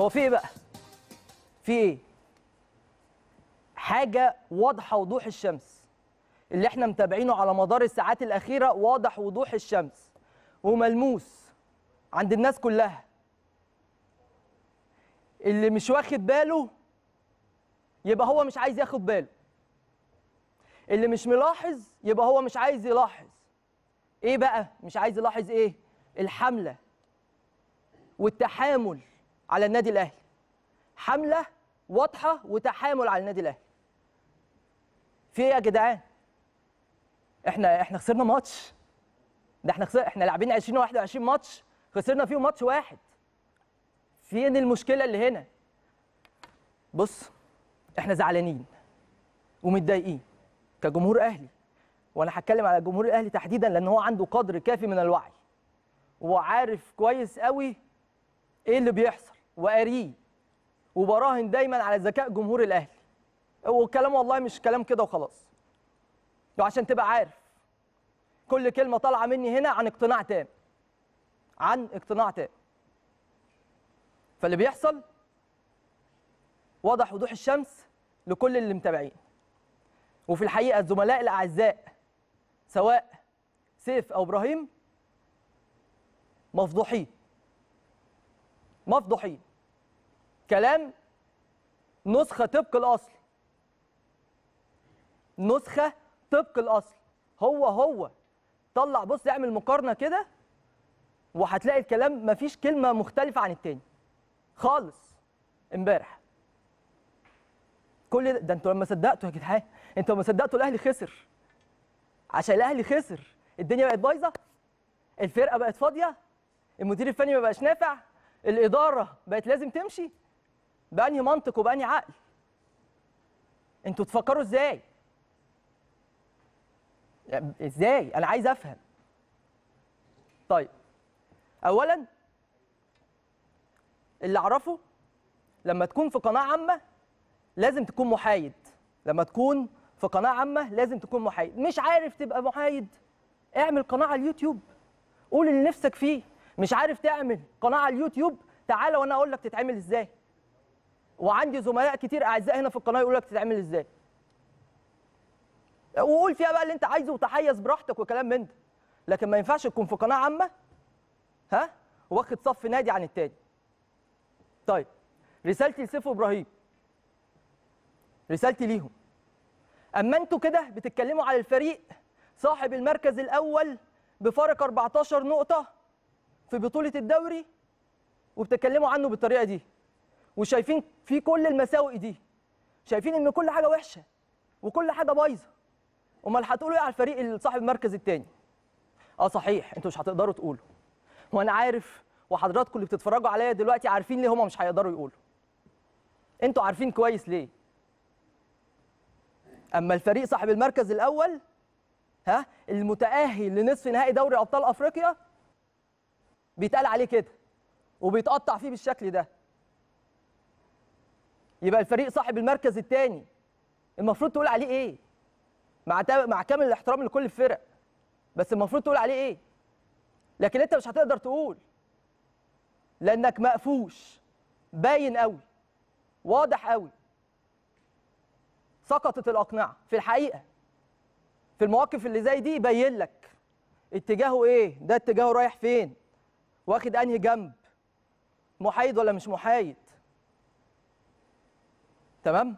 هو في إيه بقى؟ في إيه حاجة واضحة وضوح الشمس. اللي إحنا متابعينه على مدار الساعات الأخيرة واضح وضوح الشمس. وملموس عند الناس كلها. اللي مش واخد باله يبقى هو مش عايز ياخد باله. اللي مش ملاحظ يبقى هو مش عايز يلاحظ. إيه بقى؟ مش عايز يلاحظ إيه؟ الحملة والتحامل. على النادي الأهلي. حملة واضحة وتحامل على النادي الأهلي. في إيه يا جدعان؟ إحنا إحنا خسرنا ماتش. ده إحنا خسر إحنا لاعبين 20 21 ماتش. خسرنا فيهم ماتش واحد. فين المشكلة اللي هنا؟ بص إحنا زعلانين ومتضايقين كجمهور أهلي. وأنا هتكلم على الجمهور الأهلي تحديدا لأن هو عنده قدر كافي من الوعي. وعارف كويس قوي إيه اللي بيحصل. وقاريه وبراهن دايما على ذكاء جمهور الأهلي. والكلام والله مش كلام كده وخلاص. وعشان تبقى عارف. كل كلمة طالعة مني هنا عن اقتناع تام. عن اقتناع تام. فاللي بيحصل واضح وضوح الشمس لكل اللي متابعين. وفي الحقيقة الزملاء الأعزاء سواء سيف أو إبراهيم مفضوحين. مفضوحين. كلام نسخة طبق الأصل. نسخة طبق الأصل. هو هو. طلع بص اعمل مقارنة كده وهتلاقي الكلام مفيش كلمة مختلفة عن التاني. خالص. امبارح. كل ده, ده أنتوا لما صدقتوا يا جدعان أنتوا لما صدقتوا الأهلي خسر. عشان الأهلي خسر. الدنيا بقت بايظة. الفرقة بقت فاضية. المدير الفني ما بقاش نافع. الإدارة بقت لازم تمشي. بأنهي منطق وبأنهي عقل. أنتوا تفكروا إزاي؟ إزاي؟ أنا عايز افهم. طيب اولا اللي أعرفه لما تكون في قناة عامة لازم تكون محايد. لما تكون في قناة عامة لازم تكون محايد. مش عارف تبقى محايد. اعمل قناة على اليوتيوب. قول اللي نفسك فيه. مش عارف تعمل قناة على اليوتيوب. تعالى وأنا أقول لك تتعمل إزاي. وعندي زملاء كتير أعزاء هنا في القناة يقول لك تتعمل إزاي. وقول فيها بقى اللي أنت عايزه وتحيز براحتك وكلام من ده. لكن ما ينفعش تكون في قناة عامة ها واخد صف نادي عن التاني. طيب رسالتي لسيف وابراهيم رسالتي ليهم. أما أنتوا كده بتتكلموا على الفريق صاحب المركز الأول بفارق 14 نقطة في بطولة الدوري وبتتكلموا عنه بالطريقة دي. وشايفين في كل المساوئ دي شايفين إن كل حاجة وحشة وكل حاجة بايظة. أمال هتقولوا إيه على الفريق صاحب المركز الثاني آه صحيح أنتوا مش هتقدروا تقولوا. وأنا عارف وحضراتكم اللي بتتفرجوا عليا دلوقتي عارفين ليه هم مش هيقدروا يقولوا. أنتوا عارفين كويس ليه؟ أما الفريق صاحب المركز الأول ها المتأهل لنصف نهائي دوري أبطال أفريقيا بيتقال عليه كده وبيتقطع فيه بالشكل ده. يبقى الفريق صاحب المركز الثاني المفروض تقول عليه إيه؟ مع مع كامل الاحترام لكل الفرق. بس المفروض تقول عليه إيه؟ لكن أنت مش هتقدر تقول. لأنك مقفوش. باين قوي واضح قوي سقطت الأقنعة. في الحقيقة. في المواقف اللي زي دي يبين لك اتجاهه إيه. ده اتجاهه رايح فين. واخد أنهي جنب. محايد ولا مش محايد؟ تمام؟